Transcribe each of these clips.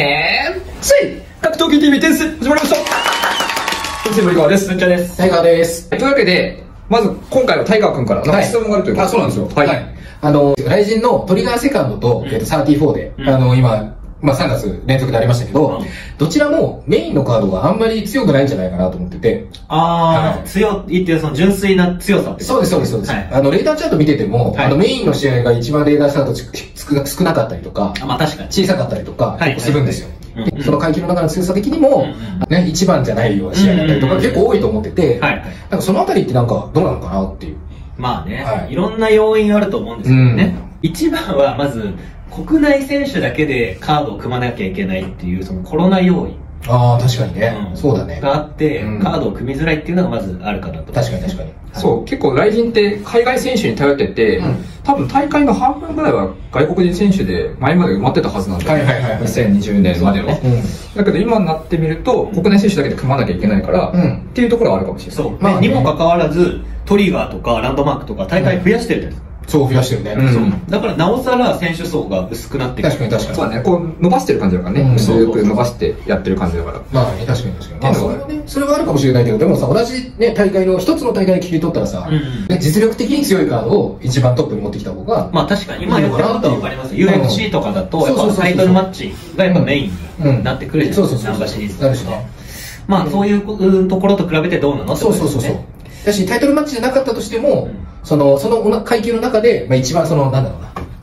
天水格闘技 TV 点数始まりました先生森川です。文ちゃです。タイガーです。というわけで、まず今回はタイガー君からなんか質問があるということあ、そうなんですよ。はい。あの、ライジンのトリガーセカンドと、えっと、34で、あの、今、まあ3月連続でありましたけど、うんどちらもメインのカードがあんまり強くないんじゃないかなと思ってて、あー、はい強いっていうその純粋な強さってそうです、そうです、そうです。はい。あの、レーダーチャート見てても、はいあの、メインの試合が一番レーダーチャートち少なかったりとか、あまあ確かに。小さかったりとか、するんですよ。その階級の中の強さ的にも、うんね、一番じゃないような試合だったりとか、うん結構多いと思ってて、なんかそのあたりってなんかどうなのかなっていう。まあね、はいい、ろんな要因あると思うんですけどね。一番はまず、国内選手だけでカードを組まなきゃいけないっていう、そのコロナ要因。ああ、確かにね。うんそうだね。があって、うんカードを組みづらいっていうのがまずあるかなと。確かに確かに。そう、結構雷神って海外選手に頼ってて、うん多分大会の半分ぐらいは外国人選手で前まで埋まってたはずなんだよ、はいはいはいはい2020年までの。うん。だけど今になってみると、国内選手だけで組まなきゃいけないから、うんっていうところはあるかもしれない。そう。まあねでにもかかわらず、トリガーとかランドマークとか大会増やしてるじゃないですか。そう増やしてるね。うんそうだからなおさら選手層が薄くなってくる。確かに確かに。そうだね、こう伸ばしてる感じだからね。うん薄く伸ばしてやってる感じだから。まあね、確かに確かに。まあ、それはね、それはあるかもしれないけど、でもさ、同じね、大会の、一つの大会で切り取ったらさ、うんうんね実力的に強いカードを一番トップに持ってきた方が、まあ確かに、今やってることはわかります。UFC とかだと、やっそうそうそうそうぱタイトルマッチがやっぱメインになってくるじゃないですか、そうそうそうナンバーシリーズなるしね。まあそういうところと比べてどうなのってそうそうそうそうことですね。だし、タイトルマッチじゃなかったとしても、うんその、その階級の中で、まあ一番その、なんだろう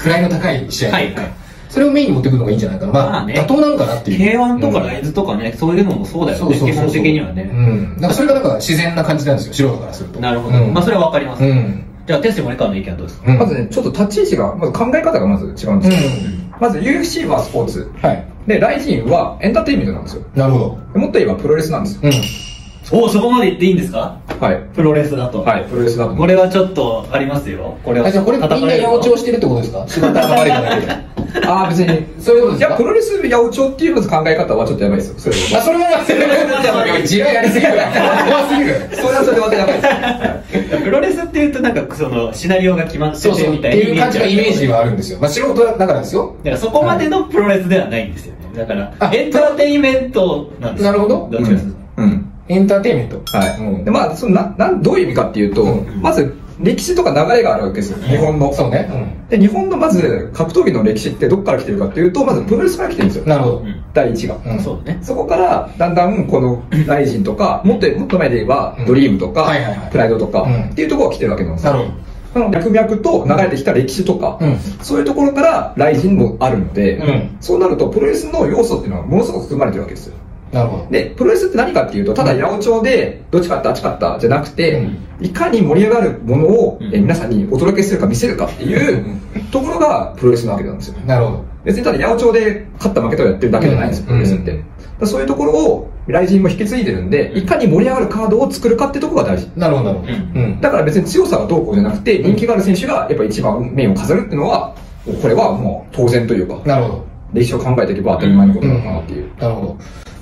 な、位の高い試合というかはいはいそれをメインに持ってくるのがいいんじゃないかな。まあ、まあね妥当なのかなっていう。K1 とかうんライズとかね、そういうのもそうだよね、基本的にはうね。ん。なんかそれがなんか自然な感じなんですよ、素人からすると。なるほど。うんまあそれはわかります。うん。じゃあ、テスト森川の意見はどうですか？うんまずね、ちょっと立ち位置が、まず考え方がまず違うんですよ。うんまず UFC はスポーツ。はい。で、ライジンはエンターテインメントなんですよ。なるほど。もっと言えばプロレスなんですよ。うん。おお、そこまで言っていいんですか？はい。プロレスだと。はい、プロレスだと。これはちょっとありますよ。これは。あ、じゃあこれみんな八百長してるってことですか？仕事が悪いだけで。ああ、別に。そういうことですか？いや、プロレス八百長っていうまず考え方はちょっとやばいですよ。それあ、それもそれも地雷やりすぎる。怖すぎる。それはそれでまたやばいです。プロレスっていうとなんかそのシナリオが決まってててみたいないう感じのイメージはあるんですよ。まあ素人だからですよ。だからそこまでのプロレスではないんですよね。だからあ、エンターテインメントなんですよなるほどどっちかですうん。エンターテインメント。はい。うんで、まあ、そのな、なん、どういう意味かっていうと、うんまず、歴史とか流れがあるわけですよ。日本の。そうね。で、日本のまず、格闘技の歴史ってどっから来てるかっていうと、まずプロレスから来てるんですよ。なるほど。うん第一が。うんそうね。そこから、だんだん、この、ライジンとか、もっと、もっと前で言えばうん、ドリームとかプライドとかうん、っていうところが来てるわけなんですよ。なるほど。脈々と流れてきた歴史とか、うんそういうところからライジンもあるので、うんそうなるとプロレスの要素っていうのはものすごく含まれてるわけですよ。なるほど。で、プロレスって何かっていうと、ただ八百長で、どっち勝った、あっち勝ったじゃなくて、いかに盛り上がるものを、うんえ皆さんにお届けするか見せるかっていうところがプロレスなわけなんですよ。なるほど。別にただ八百長で勝った負けたをやってるだけじゃないんですよ、うんプロレスって。そういうところを、ライジンも引き継いでるんで、いかに盛り上がるカードを作るかってところが大事。なるほど、なるほど。うんうん。だから別に強さがどうこうじゃなくて、人気がある選手がやっぱ一番メインを飾るっていうのは、これはもう当然というか、なるほど。歴史を考えていけば当たり前のことなのかなっていう。なるほど。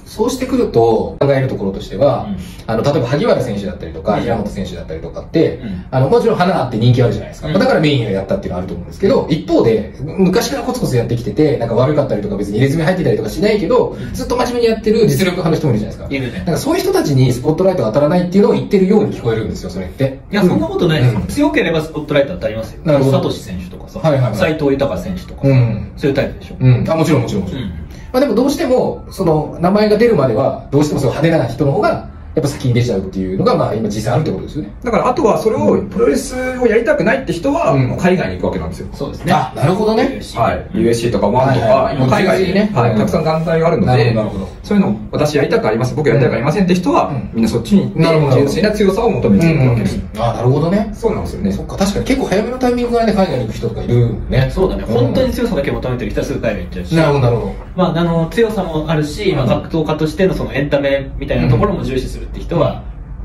そうしてくると、考えるところとしては、うんあの、例えば萩原選手だったりとか、うん平本選手だったりとかって、うんあの、もちろん花あって人気あるじゃないですか。うんまあだからメインをやったっていうのはあると思うんですけど、一方で、昔からコツコツやってきてて、なんか悪かったりとか別に入れ墨入ってたりとかしないけど、ずっと真面目にやってる実力派の人もいるじゃないですか。いるねなんかそういう人たちにスポットライトが当たらないっていうのを言ってるように聞こえるんですよ、それって。いや、そんなことないです強ければスポットライト当たりますよ。なるほどサトシ選手とかさ、はいはいはい斎藤豊選手とかさ、うんそういうタイプでしょ。うん。あ、もちろんもちろんもちろん。うんまあでもどうしても、その、名前が出るまでは、どうしてもその派手な人の方が、やっぱ先に出ちゃうっていうのが、まあ今実際あるってことですよね。だからあとはそれを、プロレスをやりたくないって人は、海外に行くわけなんですよ。そうですね。あなるほどね。はい。USC とかワンとか、はい。はい今海外にね、はい、うんうんたくさん団体があるので。なるほど、そういうの私やりたくありません、僕やりたくありませんって人は、うんみんなそっちに行ってなるほど純粋な強さを求めていくわけです。あなるほどね。そうなんですよね。そっか、確かに結構早めのタイミングからね、海外に行く人とかいるね。そうだね。ん本当に強さだけ求めてる人はすぐ海外行っちゃうし。なるほど、なるほど。まあ、あの、強さもあるし、まあ、格闘家としてのそのエンタメみたいなところも重視するって人は、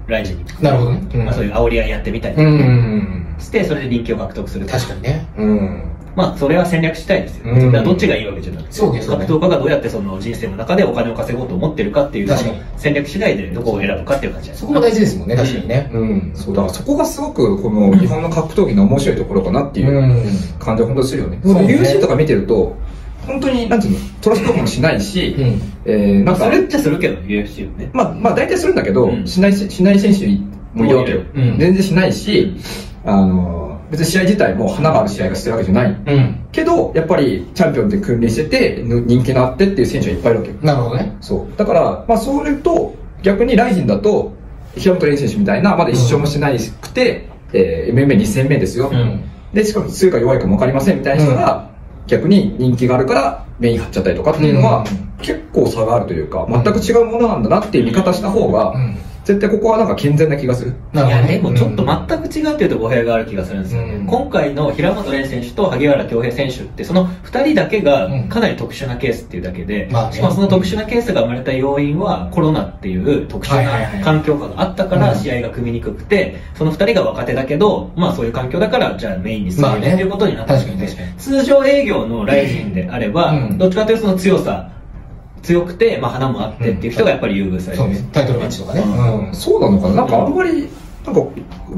ライジンに。なるほどね。うんまあ、そういう煽り合いやってみたりうんうんうん。して、それで人気を獲得する。確かにね。うん。まあ、それは戦略次第ですよ。うんどっちがいいわけじゃなくて、そうですよね格闘家がどうやってその人生の中でお金を稼ごうと思ってるかっていう、確かに戦略次第でどこを選ぶかっていう感じそこも大事ですもんね、確かにね。うん。そう、だからそこがすごく、この日本の格闘技の面白いところかなっていううん感じは本当にするよね。うんその UFC とか見てると、本当に、なんていうの、トラストもしないし、うんえー、まあ、なんか、するっちゃするけど、UFC はね。まあ、まあ大体するんだけど、うんしないし、しない選手もいるわけよ。うん全然しないし、あの、別に試合自体も花がある試合がしてるわけじゃない。うん。けど、やっぱりチャンピオンで君臨してて、ぬ人気のあってっていう選手がいっぱいいるわけよ。なるほどね。そう。だから、まあそれと、逆にライジンだと、平本蓮選手みたいな、まだ一勝もしてないくて、えー、MMA2 戦目ですよ。うんで、しかも強いか弱いかも分かりませんみたいな人が、逆に人気があるからメイン張っちゃったりとかっていうのは、う結構差があるというか、全く違うものなんだなっていう見方した方が、うん絶対ここはなんか健全な気がする。いや、なるほどね。でもちょっと全く違うっていうと語弊がある気がするんですよね。うん今回の平本蓮選手と萩原恭平選手って、その2人だけがうんかなり特殊なケースっていうだけで、まあねしかもその特殊なケースが生まれた要因はコロナっていう特殊な環境下があったからうん試合が組みにくくて、その2人が若手だけど、まあそういう環境だからじゃあメインにするまあねっていうことになったので確かに確かに通常営業のライジンであれば、うんどっちかというとその強さ、強くて、まあ花もあってっていう人がやっぱり優遇される。タイトルマッチとかね。うん。うん。そうなのかな。なんかあんまり、なんか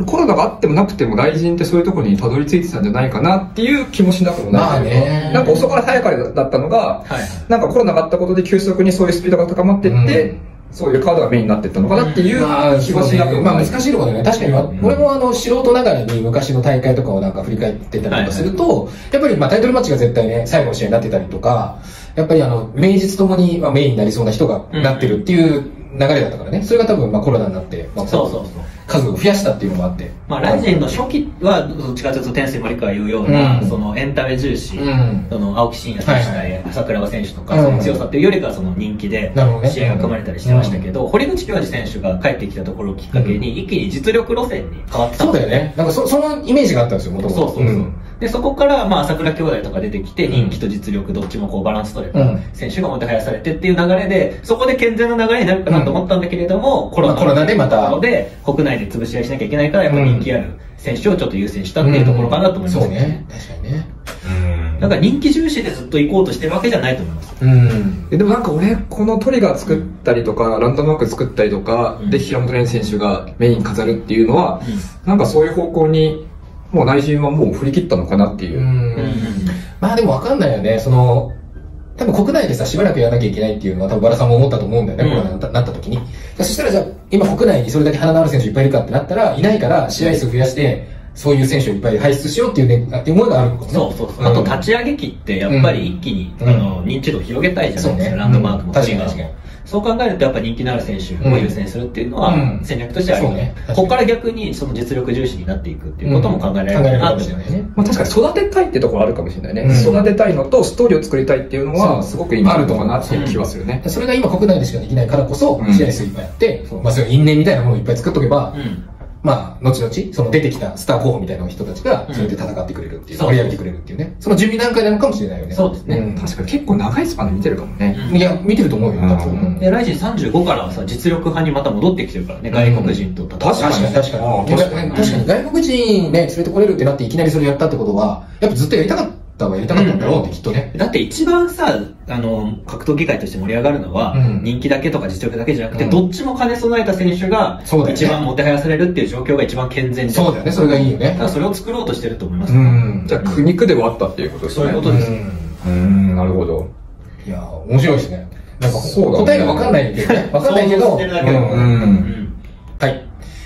コロナがあってもなくても大臣ってそういうところにたどり着いてたんじゃないかなっていう気もしなくもないというか。まあね。なんか遅かれ早かれだったのが、はいなんかコロナがあったことで急速にそういうスピードが高まっていって、うん。そういうカードがメインになっていったのかなっていうまあ、気もしなく。まあ難しいところだよね。確かに、俺もあの、素人ながらに昔の大会とかをなんか振り返ってたりとかすると、やっぱりまあタイトルマッチが絶対ね、最後の試合になってたりとか、やっぱりあの、名実ともにまあメインになりそうな人がなってるっていう流れだったからね。それが多分まあコロナになって、まあ、そうそうそう。数を増やしたっていうのもあって。まあ、ライジンの初期はどっちかというと天性森川言うような、うんそのエンタメ重視、うんその青木真也選手はい対朝倉選手とか、うんその強さっていうよりかはその人気で試合が組まれたりしてましたけど、堀口教授選手が帰ってきたところをきっかけに、一気に実力路線に変わったそうだよね。なんかそそのイメージがあったんですよ、もともと。そうそうそう。んで、そこから、まあ、朝倉兄弟とか出てきて、人気と実力どっちもこうバランス取れたうん選手がもてはやされてっていう流れで、そこで健全な流れになるかなと思ったんだけれども、コロナまあコロナでまたところで、国内で潰し合いしなきゃいけないから、やっぱ人気ある選手をちょっと優先したっていうところかなと思います。そうね。確かにね。だから人気重視でずっと行こうとしてるわけじゃないと思います。うん。えでもなんか俺、このトリガー作ったりとか、ランドマーク作ったりとか、うんで、平本蓮選手がメイン飾るっていうのは、なんかそういう方向に、もう内陣はもう振り切ったのかなっていう。う。まあでもわかんないよね。その、多分国内でさ、しばらくやらなきゃいけないっていうのは多分バラさんも思ったと思うんだよね、うん。コロナになった時に。そしたらじゃあ、今国内にそれだけ鼻のある選手いっぱいいるかってなったら、いないから試合数増やして、そういう選手をいっぱい輩出しようっていうね、っていう思いがあるのかもね。そうそうそう。あと、立ち上げ期って、やっぱり一気に、うん。あの、認知度を広げたいじゃないですか、ね。ランドマークも確かに確かそう考えると、やっぱ人気のある選手を優先するっていうのはうん、戦略としてはあります。そうね。確かに。ここから逆に、その実力重視になっていくっていうことも考えられるかかなともしれないね。まあ確かに育てたいってところあるかもしれないね。うん。育てたいのとストーリーを作りたいっていうのは、すごく今あるのかなっていう気はするね。それが今国内でしかできないからこそう、ん。試合数いっぱいあって、まあそういう因縁みたいなものをいっぱい作っとけば、うん。まあ、後々、その出てきたスター候補みたいな人たちが、うんそれで戦ってくれるっていう、そう盛り上げてくれるっていうね。その準備段階なのかもしれないよね。そうですねん確かに結構長いスパンで見てるかもね。うんいや、見てると思うよ、多分。うんで、ライジン35からはさ、実力派にまた戻ってきてるからね、外国人と戦って。確かに確かに。ああ確かに確かに外国人ね、連れてこれるってなっていきなりそれやったってことは、やっぱずっとやりたかったはやりたかったんだろうって、きっとね。だって一番さ、あの、格闘技界として盛り上がるのは、うん人気だけとか実力だけじゃなくて、うんどっちも兼ね備えた選手がそうだよね一番もてはやされるっていう状況が一番健全じゃんそうだよね、それがいいよねだか。らそれを作ろうとしてると思います。うん。じゃあ苦肉ではあったっていうことですね。そういうことですうーん、なるほど。いや、面白いですね。なんか、答えがわかんないけどね。わかんないけど、うん。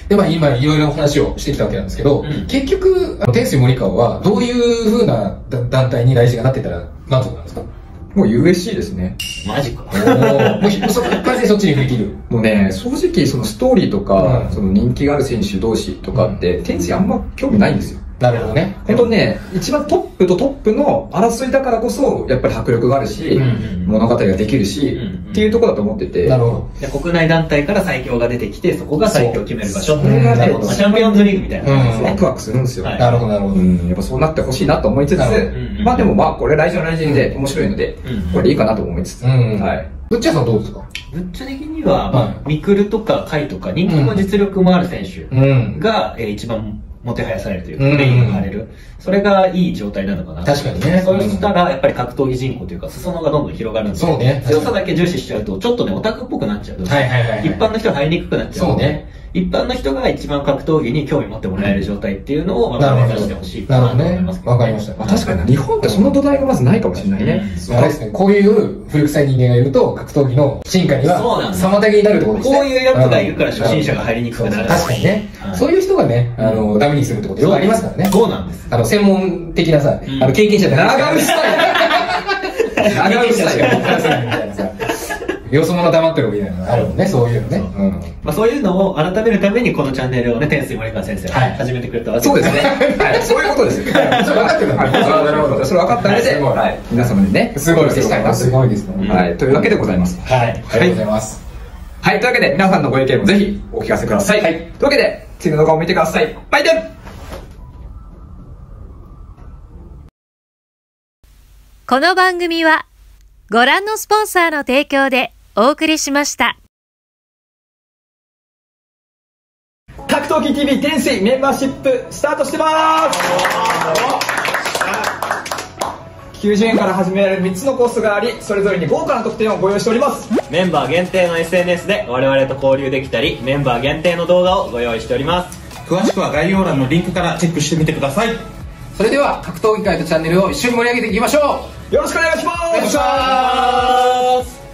で、まあ今いろいろ話をしてきたわけなんですけど、うん結局、あの天水森川はどういう風なだ団体に大事がなってたら満足なんですか？もう USC ですね。マジか。もうひそ完全にそっちに振り切る。もうね、正直そのストーリーとか、うんその人気がある選手同士とかって、天性あんま興味ないんですよ。なるほどね。本当ね、一番トップとトップの争いだからこそ、やっぱり迫力があるし、うん物語ができるし、うんっていうところだと思ってて、なるほど。で国内団体から最強が出てきて、そこが最強を決める場所。そうそれがねまあチャンピオンズリーグみたいな感じですね。ワクワクするんですよ。はいなるほど、なるほど。うん、やっぱそうなってほしいなと思いつつ、なるほどうんまあでもまあこれ来週の来週で面白いので、うんこれでいいかなと思いつつ、うんはい。ぶっちゃさんどうですか？ぶっちゃ的には、まはあ、ミクルとかカイとか人気も実力もある選手うん。が、えー一番もてはやされるというか、うん。メインが張れる。それがいい状態なのかな。確かにね。そうしたら、やっぱり格闘技人口というか、裾野がどんどん広がるんで、そうね。強さだけ重視しちゃうと、ちょっとね、オタクっぽくなっちゃう。はいはいはいはい。一般の人は入りにくくなっちゃうそうね。一般の人が一番格闘技に興味持ってもらえる状態っていうのを、まあ、目指してほしいなと思いますけどわかりましたまあ、確かにな日本ってその土台がまずないかもしれないね、あれですね、こういう古臭い人間がいると、格闘技の進化には妨げになるってことですね。こういうやつがいるから初心者が入りにくくなるそう。そう確かにね、はい。そういう人がね、あの、ダメにするってことよくありますからね。そうなんです。あの、専門的なさ、ん。あの、経験者じゃない長渕スタイル長渕スタイルみたいなさ、よそ者黙ってるみたいなの。あるもんね、そういうのね。うん。まあ、そういうのを改めるためにこのチャンネルをね天水森川先生がはい。始めてくれたわけそうですね。はい、そういうことです。それ分かってるのはい、なるほど。それ分かった上で、すごい。はい、皆様にね、すごい。お見せしたいなと。すごいですね。はい、というわけでございます。はい。ありがとうございます。はい、というわけで、皆さんのご意見もぜひお聞かせください。はい。というわけで、次の動画を見てください。バイデンこの番組はご覧のスポンサーの提供でお送りしました。格闘技 TV 天水メンバーシップスタートしてます90円から始められる3つのコースがありそれぞれに豪華な特典をご用意しております。メンバー限定の SNS で我々と交流できたりメンバー限定の動画をご用意しております。詳しくは概要欄のリンクからチェックしてみてください。それでは、格闘技界とチャンネルを一緒に盛り上げていきましょう。よろしくお願いします。お願いします